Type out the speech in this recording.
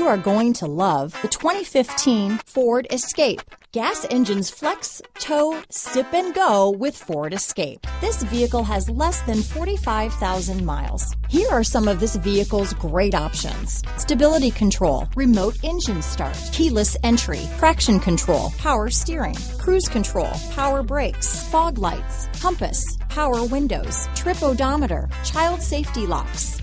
you are going to love the 2015 Ford Escape. Gas engines flex, tow, sip, and go with Ford Escape. This vehicle has less than 45,000 miles. Here are some of this vehicle's great options. Stability control, remote engine start, keyless entry, traction control, power steering, cruise control, power brakes, fog lights, compass, power windows, trip odometer, child safety locks,